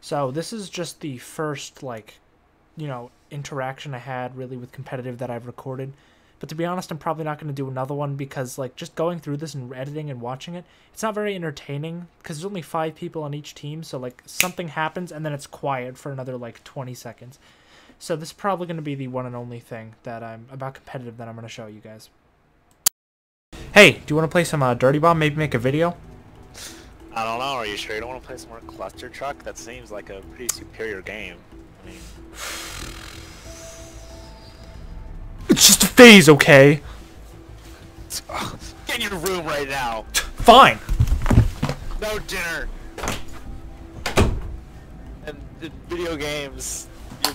So this is just the first like, you know, interaction I had really with competitive that I've recorded. But to be honest, I'm probably not going to do another one because like just going through this and editing and watching it, it's not very entertaining because there's only 5 people on each team, so like something happens and then it's quiet for another like 20 seconds. So this is probably going to be the one and only thing that I'm about competitive that I'm going to show you guys. Hey, do you want to play some uh, Dirty Bomb? Maybe make a video? I don't know. Are you sure you don't want to play some more Cluster Truck? That seems like a pretty superior game. I mean, It's just a phase, okay? get in your room right now. Fine. No dinner. And the video games,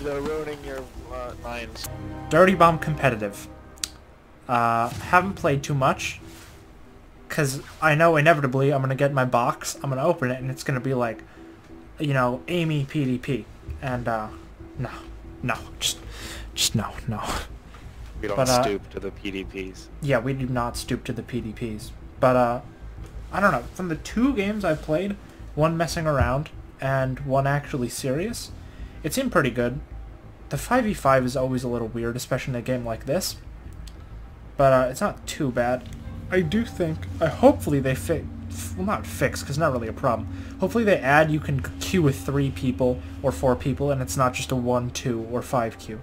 you're ruining your uh, mind. Dirty Bomb competitive. Uh, haven't played too much. Because I know inevitably I'm going to get my box, I'm going to open it, and it's going to be like, you know, Amy PDP. And, uh, no. No. Just, just no, no. We don't But, uh, stoop to the PDPs. Yeah, we do not stoop to the PDPs. But, uh, I don't know. From the two games I've played, one messing around and one actually serious, it seemed pretty good. The 5v5 is always a little weird, especially in a game like this. But uh, it's not too bad. I do think, I hopefully they fix, well not fix, because not really a problem. Hopefully they add you can queue with three people or four people, and it's not just a one, two, or five queue.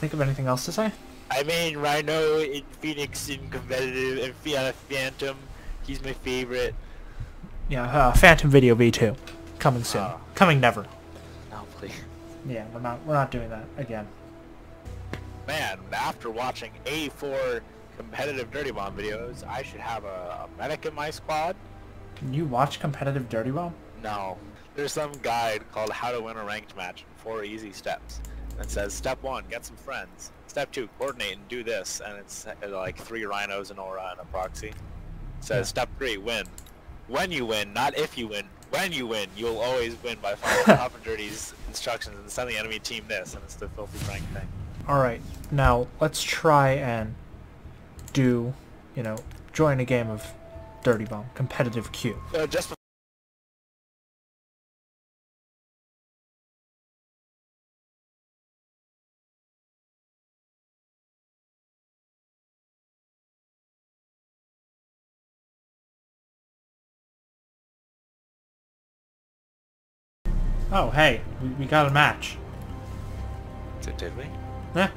Think of anything else to say? I mean, Rhino in Phoenix in competitive and Fiona Phantom. He's my favorite. Yeah, uh, Phantom Video V2 coming soon. Ah. Coming never. No, please. Yeah, we're not we're not doing that again. Man, after watching A4 competitive Dirty Bomb videos, I should have a, a medic in my squad. Can you watch competitive Dirty Bomb? No. There's some guide called How to Win a Ranked Match in Four Easy Steps. And it says, Step 1, get some friends. Step 2, coordinate and do this. And it's uh, like three rhinos, an aura, and a proxy. It says, Yeah. Step 3, win. When you win, not if you win. When you win, you'll always win by following Top and Dirty's instructions and send the enemy team this. And it's the Filthy Frank thing. Alright, now let's try and do, you know, join a game of Dirty Bomb, competitive queue. Uh, so just Oh, hey, we, we got a match. Did, did we? Yeah.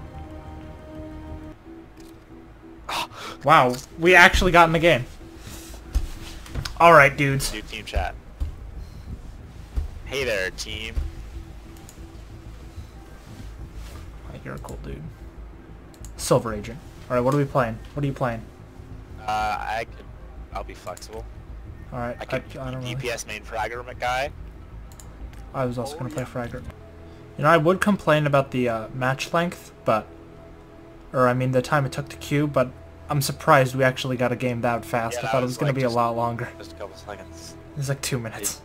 Wow, we actually got in the game. Alright, dudes. Do team chat. Hey there, team. You're a cool dude. Silver Agent. Alright, what are we playing? What are you playing? Uh, I could, I'll be flexible. Alright, I I, could I, don't really... DPS main fragger guy. I was also going to play Fragger. You know, I would complain about the uh, match length, but... Or, I mean, the time it took to queue, but I'm surprised we actually got a game that fast. Yeah, I thought it was was going like to be a lot longer. Just a couple seconds. It was like two minutes.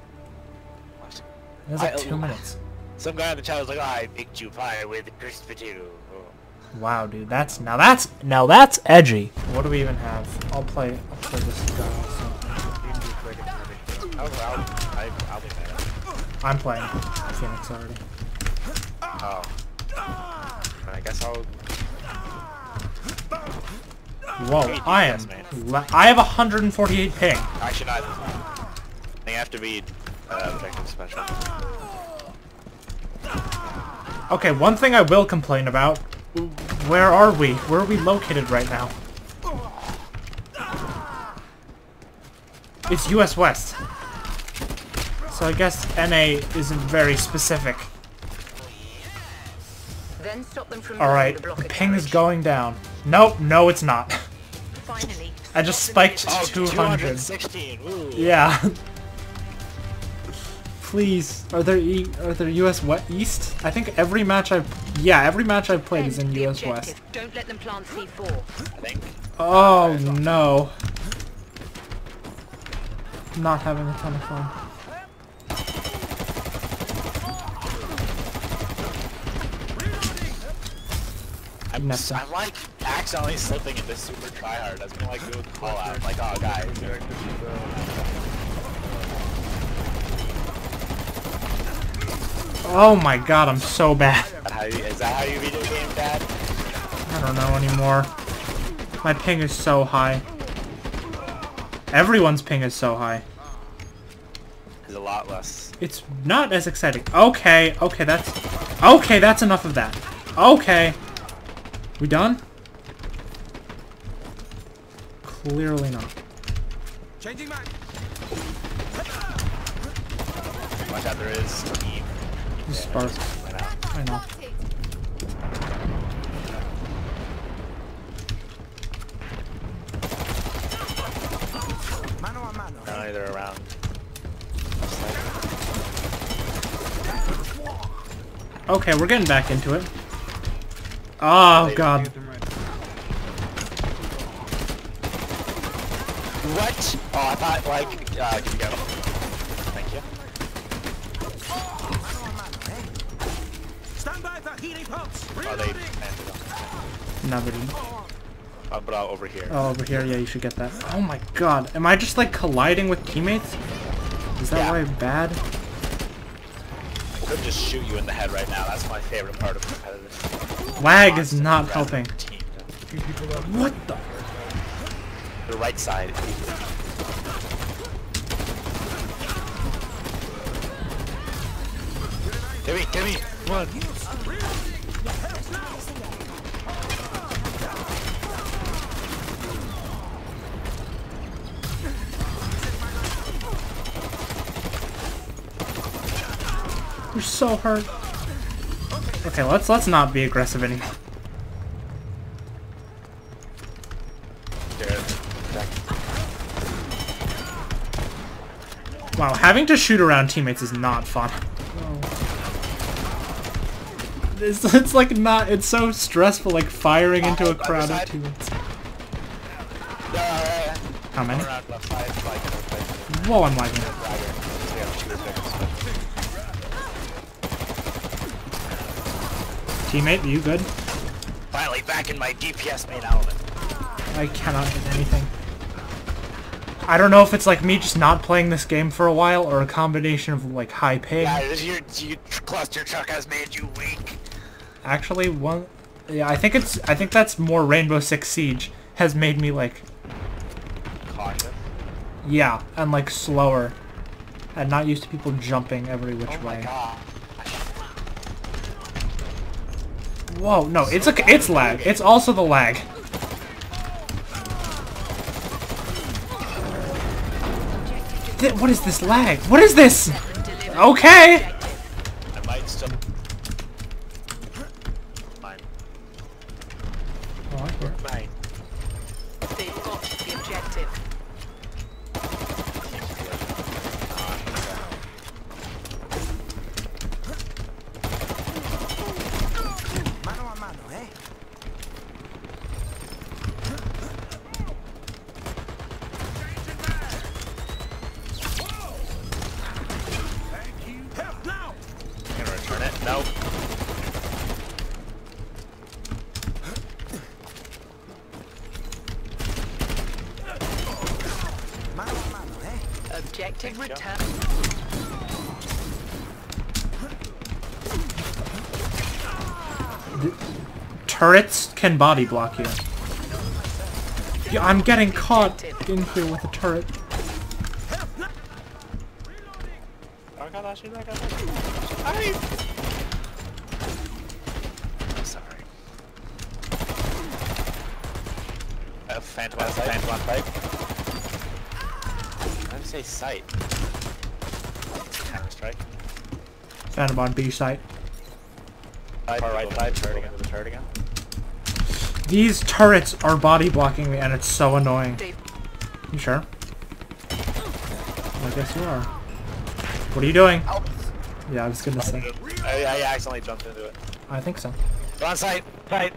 What? It was like I- two minutes. Some guy in the chat was like, oh, I baked you pie with a crisp potato. Oh. Wow, dude, that's... Now that's... Now that's edgy. What do we even have? I'll play... I'll play this guy also. Oh, you can do quick and dirty. I'll, I'll, I, I'll be mad. I'm playing Phoenix already. Oh. I guess I'll... Whoa, Hey, I am... DPS, man. le- I have 148 ping. Actually, not. I think have to be uh, objective special. Okay, one thing I will complain about. Where are we? Where are we located right now? It's US West. So I guess NA isn't very specific. Then stop them from Alright, the the ping is going down. Nope, no it's not. Finally, I just spiked using- to 200. 216. Ooh. Yeah. Please, are there e are there US West East? I think every match I've yeah every match I've played is in Defend the US West. Don't let them plant C4. I think. Oh no. Not having a ton of fun. I'm, Nothing. I'm like accidentally slipping into super tryhard. I was gonna like do a call out, like, oh guys, Oh my god, I'm so bad. Is that how you, is that how you beat a game, Dad? I don't know anymore. My ping is so high. Everyone's ping is so high. It's a lot less. It's not as exciting. Okay, okay, that's... Okay, that's enough of that. Okay. We done? Clearly not. Changing mag. Watch out, there is team. This spark. Right now. I know. Mano a mano. Not either around. Okay, we're getting back into it. Oh, God. What? Oh, I thought like. Uh, can you go? Thank you. Mano a mano? Stand by for healing pulse. Oh, they Reloading. planted on. Never did. Uh, but uh, over here. Oh, over here, yeah, you should get that. Oh my god. Am I just, like, colliding with teammates? Is that Yeah. why bad? I could just shoot you in the head right now. That's my favorite part of competitive. Lag is not helping. What the? The right side. Give me, give me. Come on. You're so hurt. Okay, let's let's not be aggressive anymore. Having to shoot around teammates is not fun. It's, it's like not, it's so stressful, like firing into a Other crowd of side. teammates. How many? around left side, like, like, Whoa, I'm lagging. Fragger. Yeah. Teammate, you good? Finally back in my DPS main element. I cannot hit anything. I don't know if it's like me just not playing this game for a while or a combination of like high ping. Yeah, your, your cluster truck has made you weak. Actually, one, yeah, I think it's, I think that's more Rainbow Six Siege has made me like, Cautious. yeah, and like slower, and not used to people jumping every which Oh way. god. Whoa, no, it's a, it's lag. It's also the lag. Th- what is this lag? What is this? Okay. I might still. Fine. Fine. They've got the objective. Mano a mano, eh? Help now! Gonna return it? Nope. Mano a mano, Objective return. Turrets can body block you. Yeah, I'm getting caught in here with a turret. My god, I shoot that guy. Hi! I'm sorry. I have Phantom on sight. Phantom say sight. Counter strike. Phantom on B site. Far right side, turret again to the turret again. These turrets are body blocking me and it's so annoying. They've You sure? I guess you are. What are you doing? Yeah, I was gonna say. I, I accidentally jumped into it. I think so. They're on site. Site.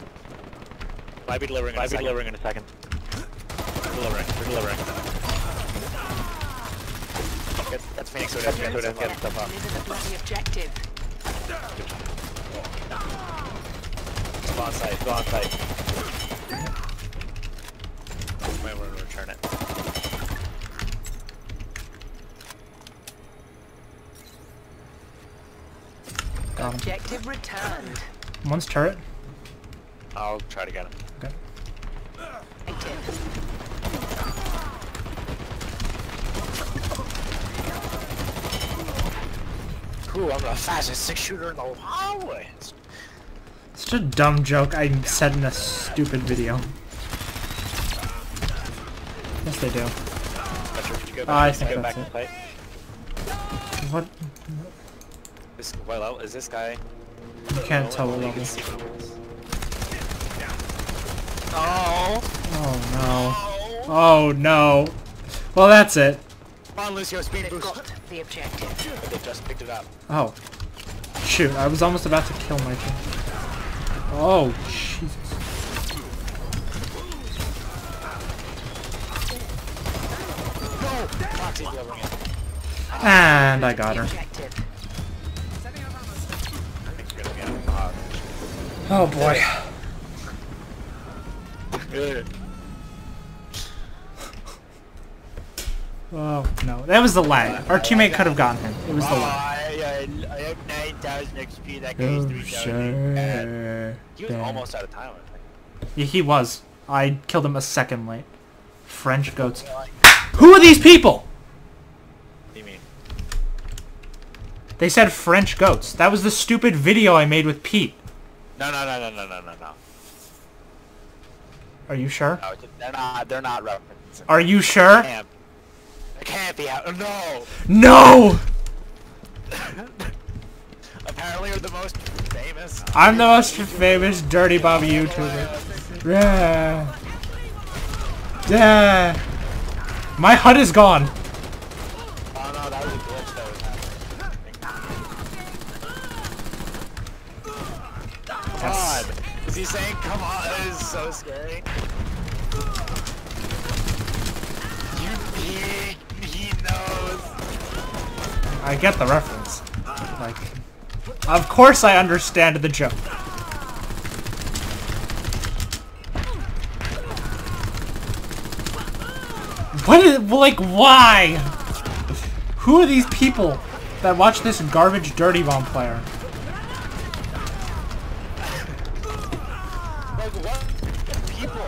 Might be delivering. Might be delivering in a second. They're delivering. They're delivering. Get, that's Phoenix. So that's Phoenix. So get stuff up. delivered the objective. Go on site. Go on site. Wait, we're gonna return it. Got him. Objective returned. One's turret. I'll try to get him. Okay. Active. Cool, I'm the fastest six shooter in the hallway. Such a dumb joke I said in a stupid video. Yes, they do. Metro, oh, could you go back, Oh, I could you think go that's back it. and play? What? This, well, uh, is this guy? You can't tell what You level. can see what it is. Oh! Oh no. Oh no. Well, that's it. Come on, Lucio, speed They've boost. got the objective. They just picked it up. Oh. Shoot, I was almost about to kill my team. Oh, Jesus. No! Foxy's delivering it. And I got her. objective. I think you're gonna get him. Oh boy. good. Oh no, that was the lag. Our teammate could have gotten him. It was the Oh, lag. I, I, I have 9,000 XP, that Oh, guy's 3,000. And He was Damn. almost out of time, I think. Yeah, he was. I killed him a second late. French goats. Who are these people? What do you mean? They said French goats. That was the stupid video I made with Pete. No, no, no, no, no, no, no, no. Are you sure? No, they're not, they're not referencing. Are you sure? Can't. It can't be out. No! No! Apparently you're the most famous. I'm the most famous Dirty Bomb YouTuber. Yeah. Yeah. My HUD is gone. Oh no, that was a glitch that was happening. God! Is he saying come on? That is so scary. You he, he knows. I get the reference. Like, of course I understand the joke. What is, like, why? Who are these people that watch this garbage Dirty Bomb player? Like what? People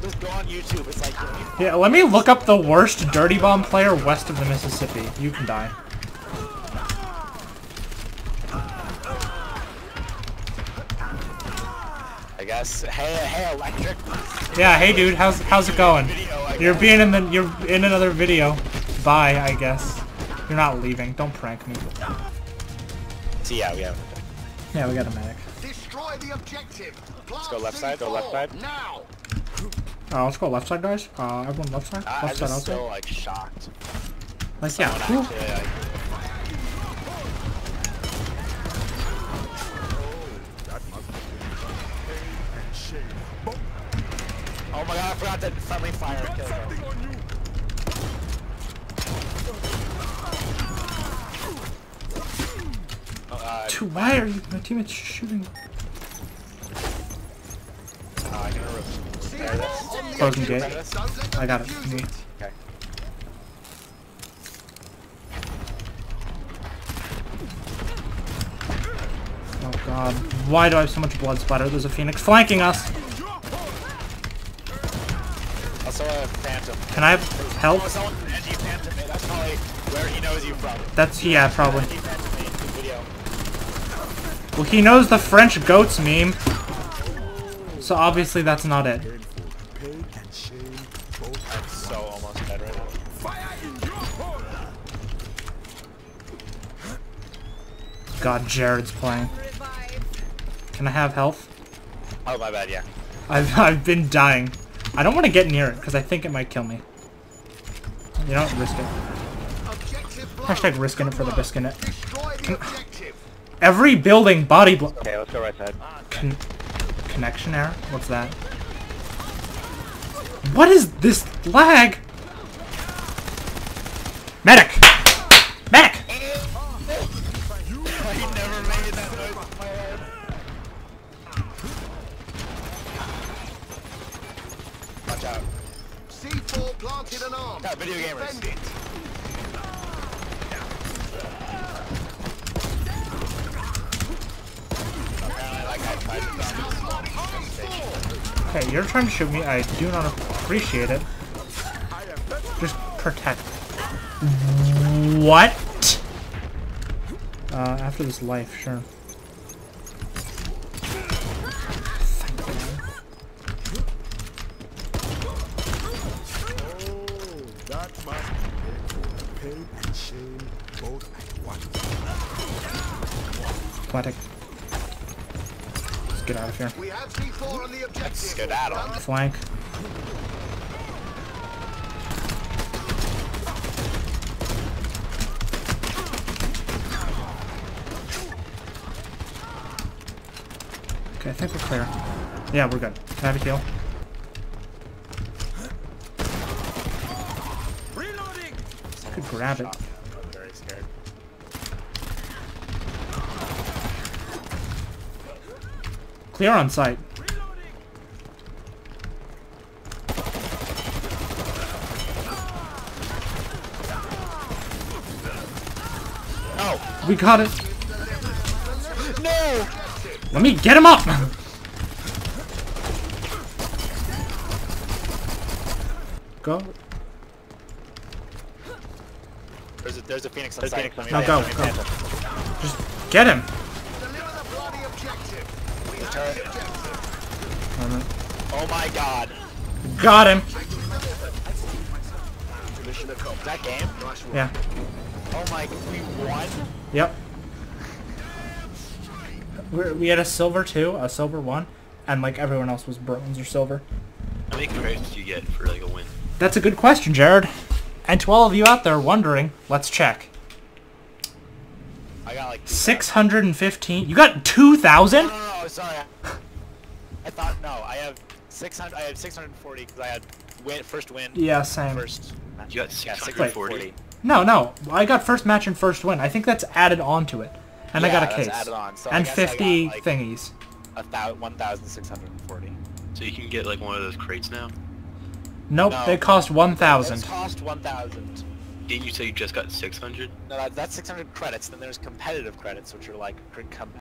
just go on YouTube. Like Yeah, let me look up the worst Dirty Bomb player west of the Mississippi. You can die. I guess. Hey, hey, electric. Yeah, hey dude, how's how's it going? Video, You're being in the you're in another video. Bye, I guess. You're not leaving. Don't prank me. So yeah, we have. Yeah, we got a medic. Destroy the objective. Let's go left side, go left side. Now. Uh, let's go left side, guys. Uh, everyone left side. I, I'm side, just outside. still like shocked. Like, yeah. Actually, like, Oh my god, I forgot that friendly fire killed him. Oh, uh, Dude, why are you? My teammate's shooting. uh, I'm gonna repair this. Closing gate. Repair this. Don't let them I got it. defuse Okay. Oh god. Why do I have so much blood splatter? There's a phoenix flanking us. Also a phantom. Can I have Oh, help? someone edgy phantom made. That's probably where he knows you from. That's yeah, probably. Edgy phantom made the video. Well, he knows the French goats meme. So obviously that's not it. I'm so almost dead right now. God, Jared's playing. Can I have health? Oh my bad, yeah. I've I've been dying. I don't want to get near it because I think it might kill me. You know, what? risk it. Hashtag risking it for the biscuit. Every building body blo- Okay, let's go right side. Con- connection error? What's that? What is this lag? Medic! Watch out. C4 planted an arm. No, video game Okay, you're trying to shoot me. I do not appreciate it. Just protect. What? Uh, after this life, sure. Pain and shame both at once. Athletic. Let's get out of here. We have C4 on the objective. skedaddle. Flank. Okay, I think we're clear. Yeah, we're good. Can I have a heal? Reloading! Could grab it. I'm very scared. Clear on site. Reloading! No! We got it. No! Let me get him up. Go. There's a, there's a Phoenix on site. Let me No, plant go, it, let me go. Just get him. Deliver the bloody objective. We have turret. the objective. Alright. Oh my god. Got him. That game? Yeah. Oh my, we won? Yep. We're, we had a silver two, a silver one, and like everyone else was bronze or silver. How many credits do you get for like a win? That's a good question, Jared. And to all of you out there wondering, let's check. I got like... 615. You got 2,000? No, no, no, sorry. I thought, no, I have 600, I have 640 because I had win, first win, Yeah, same. first... match. You got Yeah, 640? No, no. I got first match and first win. I think that's added on to it. And I got a that's case. added on, so and guess I got, 50 like- thingies. A thou 1,640. So you can get like one of those crates now? Nope, No. they cost It's 1,000. cost 1,000. Didn't you say you just got 600? No, that- that's 600 credits. Then there's competitive credits, which are like cr- com-